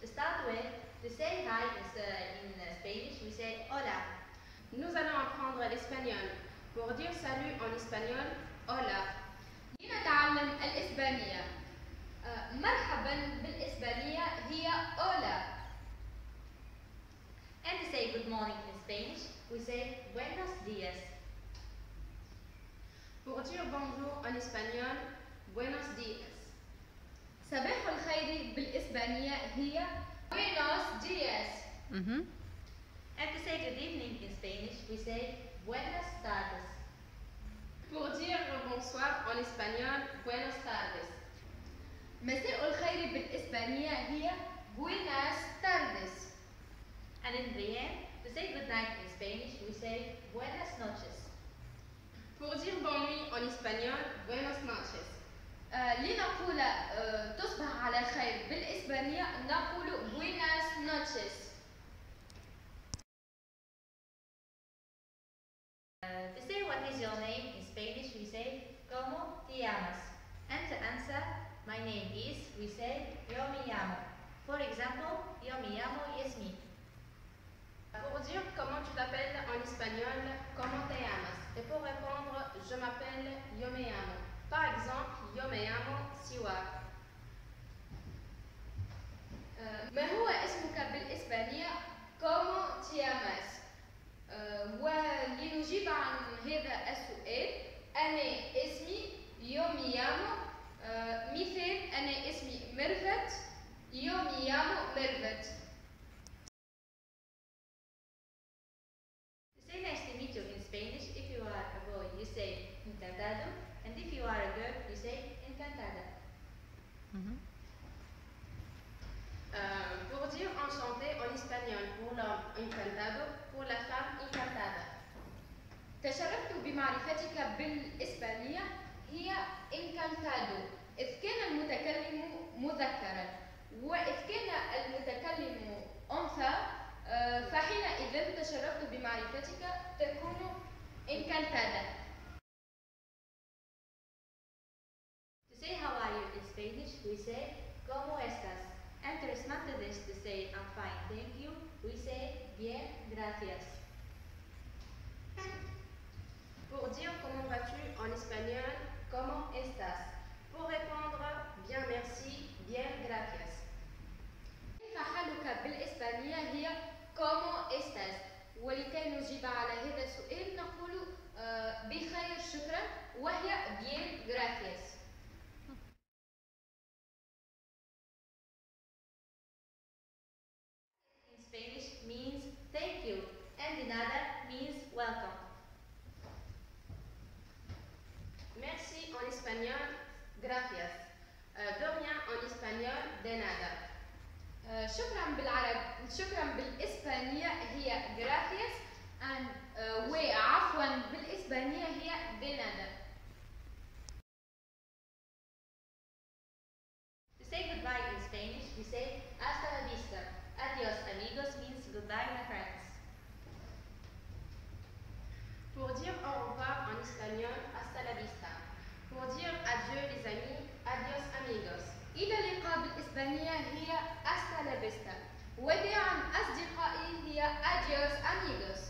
To start with, to say hi is, uh, in Spanish, we say hola. Nous allons apprendre l'espagnol. Pour dire salut en espagnol, hola. لنتعلم الإسبانية. مرحبا بالإسبانية هي hola. And to say good morning in Spanish, we say buenos dias. Pour dire bonjour en espagnol, buenos dias. صباح الخير بالإسبانية هي Buenos días Mhm. And to say good evening in Spanish, we say buenas tardes. Pour dire bonsoir en espagnol, buenos tardes. مساء الخير بالإسبانية هي Buenas tardes And in the end, to say good night in Spanish, we say buenas noches. Pour dire bonne nuit en espagnol, buenos noches. آه، لنقول آه، تصبح على خير بالإسبانية نقول Buenas noches Uh, to say what is your name in Spanish, we say ¿Cómo te llamas? And to answer my name is, we say Yo me llamo. For example, Yo me llamo Yasmin. Pour dire comment tu t'appelles en espagnol, comment te llamas. Et pour répondre, je m'appelle, yo me llamo. Par exemple, yo me llamo. آه، ما هو اسمك بالإسبانية Como te llamas? ولنجيب عن هذا السؤال أنا اسمي yo me llamo مثال أنا اسمي ميرفت yo me llamo ميرفت pour dire enchanté en espagnol, pour l'homme, encantado. Pour la femme, encantada. تشرفت بمعرفتك بالإسبانية هي إنكانتادو إذ كان المتكلم مذكرا وإذ كان المتكلم أنثى آه، فحينئذ تشرفت بمعرفتك تكون إنكانتادا we say ¿Cómo estás? To respond to say I'm fine, thank you, we say bien, gracias. Pour dire comment vas-tu en espagnol, comment estás. Other means welcome. Merci en espagnol, gracias. Euh, de rien en espagnol, de nada. آه، شكرا بالعرب شكرا بالإسبانية Pour dire au revoir en espagnol, hasta la vista. Pour dire adieu les amis, adios amigos. إلى اللقاء بالإسبانية هي hasta la vista وداعا أصدقائي هي adios amigos